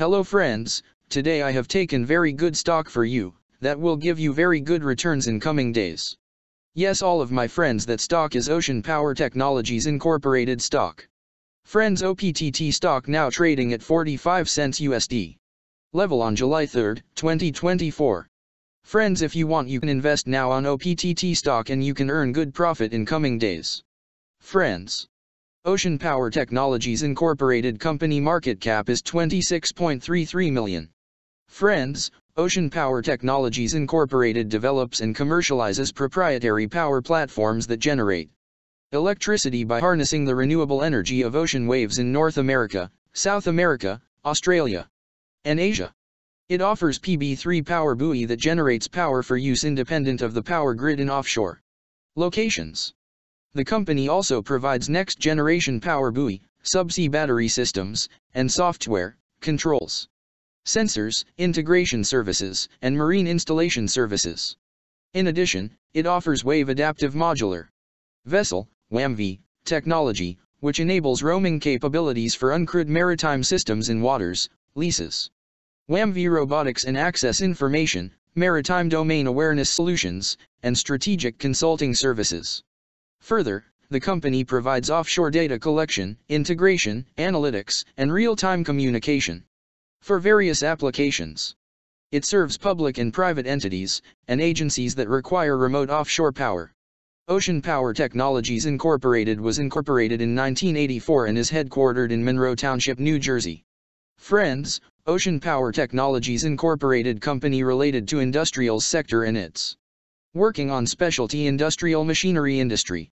Hello friends, today I have taken very good stock for you, that will give you very good returns in coming days. Yes all of my friends that stock is Ocean Power Technologies Incorporated stock. Friends OPTT stock now trading at 45 cents USD. Level on July 3, 2024. Friends if you want you can invest now on OPTT stock and you can earn good profit in coming days. Friends. Ocean Power Technologies Incorporated company market cap is 26.33 million. Friends, Ocean Power Technologies Incorporated develops and commercializes proprietary power platforms that generate electricity by harnessing the renewable energy of ocean waves in North America, South America, Australia, and Asia. It offers PB3 power buoy that generates power for use independent of the power grid in offshore locations. The company also provides next-generation power buoy, subsea battery systems, and software, controls, sensors, integration services, and marine installation services. In addition, it offers Wave Adaptive Modular Vessel, WAMV, technology, which enables roaming capabilities for uncrewed maritime systems in waters, leases. WAMV Robotics and Access Information, Maritime Domain Awareness Solutions, and Strategic Consulting Services. Further, the company provides offshore data collection, integration, analytics, and real-time communication for various applications. It serves public and private entities and agencies that require remote offshore power. Ocean Power Technologies Incorporated was incorporated in 1984 and is headquartered in Monroe Township, New Jersey. Friends, Ocean Power Technologies Incorporated company related to industrial sector and its working on specialty industrial machinery industry.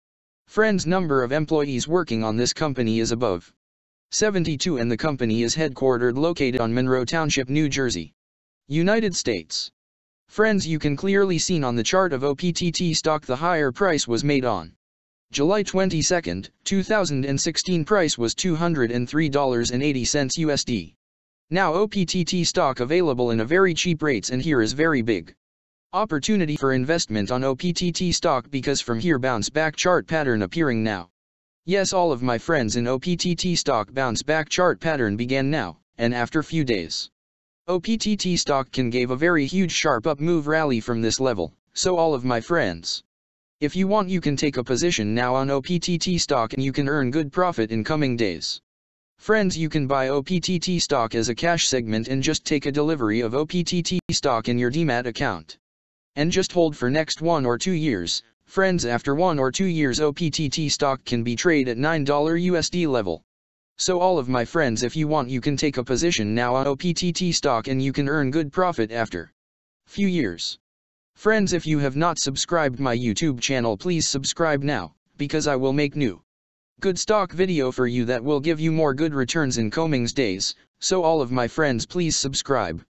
Friends number of employees working on this company is above 72 and the company is headquartered located on Monroe Township, New Jersey, United States. Friends you can clearly seen on the chart of OPTT stock the higher price was made on July 22, 2016 price was $203.80 USD. Now OPTT stock available in a very cheap rates and here is very big. Opportunity for investment on OPTT stock because from here bounce back chart pattern appearing now. Yes all of my friends in OPTT stock bounce back chart pattern began now, and after few days. OPTT stock can gave a very huge sharp up move rally from this level, so all of my friends. If you want you can take a position now on OPTT stock and you can earn good profit in coming days. Friends you can buy OPTT stock as a cash segment and just take a delivery of OPTT stock in your demat account and just hold for next one or two years. Friends after one or two years OPTT stock can be trade at $9 USD level. So all of my friends if you want you can take a position now on OPTT stock and you can earn good profit after few years. Friends if you have not subscribed my YouTube channel please subscribe now, because I will make new good stock video for you that will give you more good returns in Comings days, so all of my friends please subscribe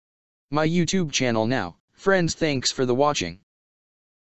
my YouTube channel now. Friends thanks for the watching.